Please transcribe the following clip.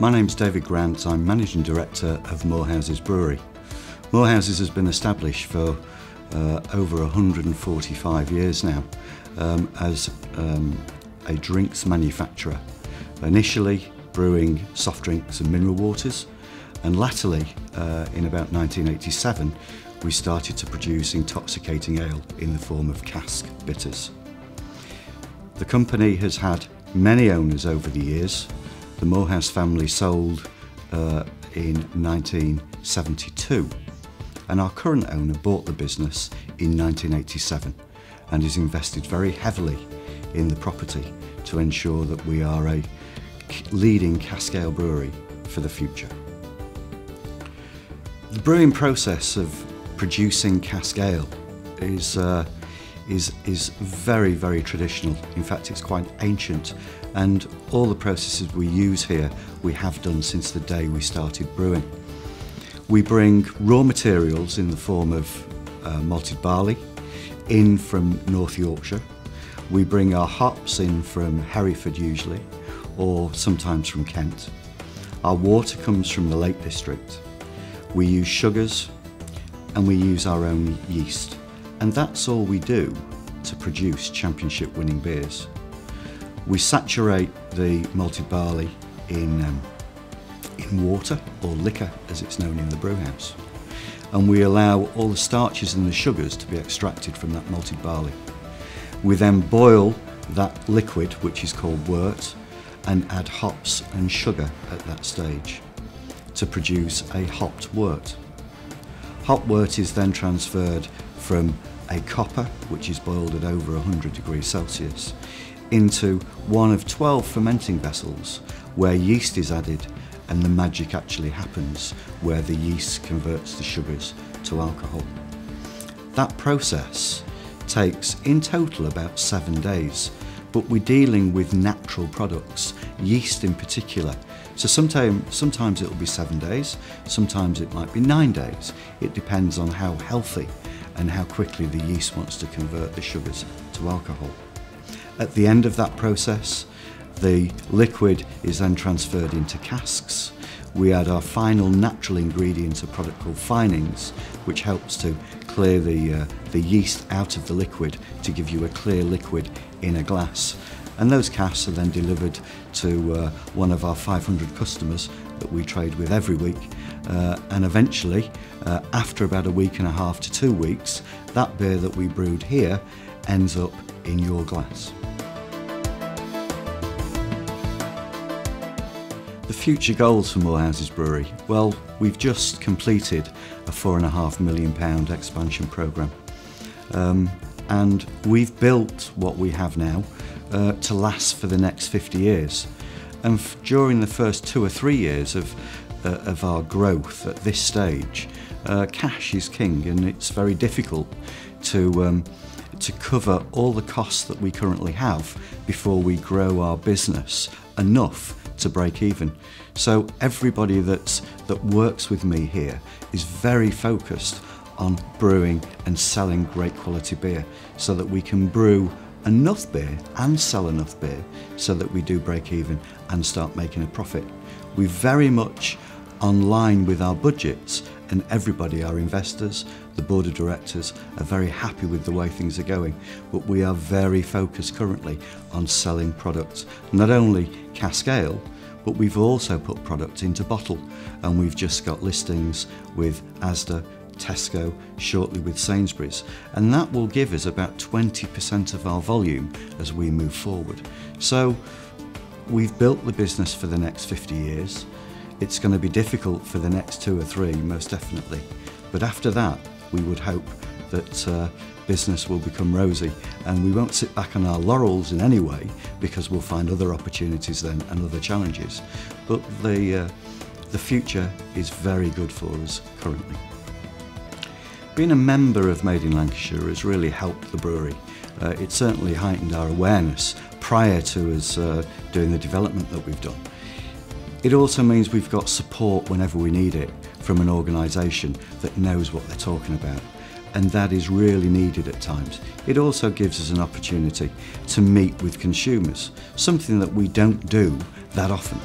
My name's David Grant. I'm Managing Director of Moorhouses Brewery. Moorhouses has been established for uh, over 145 years now um, as um, a drinks manufacturer. Initially brewing soft drinks and mineral waters, and latterly, uh, in about 1987, we started to produce intoxicating ale in the form of cask bitters. The company has had many owners over the years, the Moorhouse family sold uh, in 1972 and our current owner bought the business in 1987 and has invested very heavily in the property to ensure that we are a leading cask ale brewery for the future. The brewing process of producing cask ale is uh, is, is very, very traditional. In fact, it's quite ancient and all the processes we use here we have done since the day we started brewing. We bring raw materials in the form of uh, malted barley in from North Yorkshire. We bring our hops in from Hereford usually, or sometimes from Kent. Our water comes from the Lake District. We use sugars and we use our own yeast. And that's all we do to produce championship winning beers. We saturate the malted barley in, um, in water or liquor as it's known in the brewhouse. And we allow all the starches and the sugars to be extracted from that malted barley. We then boil that liquid, which is called wort, and add hops and sugar at that stage to produce a hopped wort. Hop wort is then transferred from a copper, which is boiled at over 100 degrees Celsius, into one of 12 fermenting vessels where yeast is added and the magic actually happens where the yeast converts the sugars to alcohol. That process takes in total about seven days, but we're dealing with natural products, yeast in particular. So sometimes, sometimes it'll be seven days, sometimes it might be nine days. It depends on how healthy and how quickly the yeast wants to convert the sugars to alcohol. At the end of that process, the liquid is then transferred into casks. We add our final natural ingredient, a product called finings, which helps to clear the, uh, the yeast out of the liquid to give you a clear liquid in a glass. And those casks are then delivered to uh, one of our 500 customers that we trade with every week. Uh, and eventually, uh, after about a week and a half to two weeks, that beer that we brewed here ends up in your glass. The future goals for Moorhouses Brewery? Well, we've just completed a four and a half million pound expansion programme. Um, and we've built what we have now uh, to last for the next 50 years. And during the first two or three years of, uh, of our growth at this stage, uh, cash is king and it's very difficult to, um, to cover all the costs that we currently have before we grow our business enough to break even. So everybody that's, that works with me here is very focused on brewing and selling great quality beer so that we can brew enough beer and sell enough beer so that we do break even and start making a profit. We're very much online with our budgets and everybody, our investors, the board of directors are very happy with the way things are going but we are very focused currently on selling products, not only cask ale but we've also put product into bottle and we've just got listings with Asda, Tesco, shortly with Sainsbury's, and that will give us about 20% of our volume as we move forward. So we've built the business for the next 50 years. It's going to be difficult for the next two or three, most definitely. But after that, we would hope that uh, business will become rosy and we won't sit back on our laurels in any way because we'll find other opportunities then and other challenges. But the, uh, the future is very good for us currently. Being a member of Made in Lancashire has really helped the brewery. Uh, it certainly heightened our awareness prior to us uh, doing the development that we've done. It also means we've got support whenever we need it from an organisation that knows what they're talking about and that is really needed at times. It also gives us an opportunity to meet with consumers, something that we don't do that often.